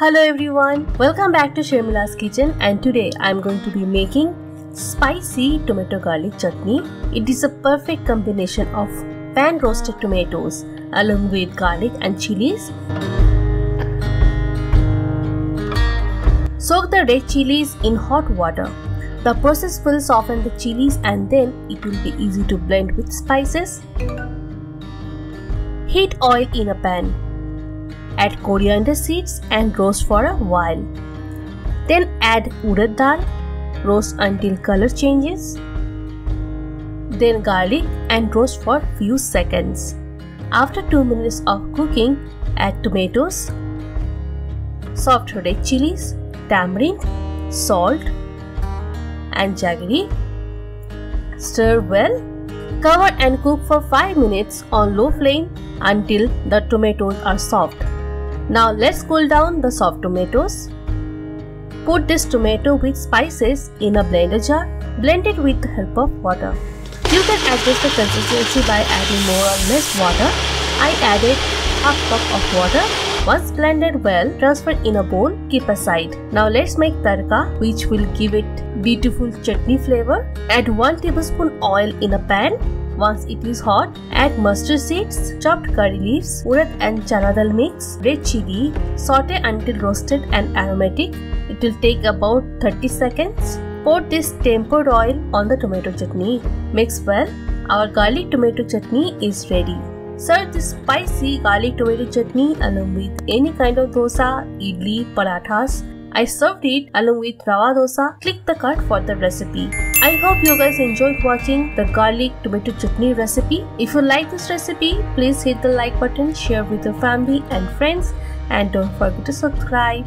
Hello everyone, welcome back to Sharmila's kitchen and today I'm going to be making spicy tomato garlic chutney. It is a perfect combination of pan roasted tomatoes along with garlic and chilies. Soak the red chilies in hot water. The process will soften the chilies and then it will be easy to blend with spices. Heat oil in a pan. Add coriander seeds and roast for a while. Then add urad dal, roast until color changes. Then garlic and roast for few seconds. After 2 minutes of cooking, add tomatoes, soft red chilies, tamarind, salt and jaggery. Stir well. Cover and cook for 5 minutes on low flame until the tomatoes are soft. Now let's cool down the soft tomatoes. Put this tomato with spices in a blender jar. Blend it with the help of water. You can adjust the consistency by adding more or less water. I added half cup of water. Once blended well, transfer in a bowl, keep aside. Now let's make tarka which will give it beautiful chutney flavor. Add 1 tablespoon oil in a pan once it is hot, add mustard seeds, chopped curry leaves, urad and chana dal mix, red chili, saute until roasted and aromatic. It will take about 30 seconds. Pour this tempered oil on the tomato chutney. Mix well. Our garlic tomato chutney is ready. Serve this spicy garlic tomato chutney along with any kind of dosa, idli, parathas, I served it along with rava dosa. Click the card for the recipe. I hope you guys enjoyed watching the garlic tomato chutney recipe. If you like this recipe, please hit the like button, share with your family and friends and don't forget to subscribe.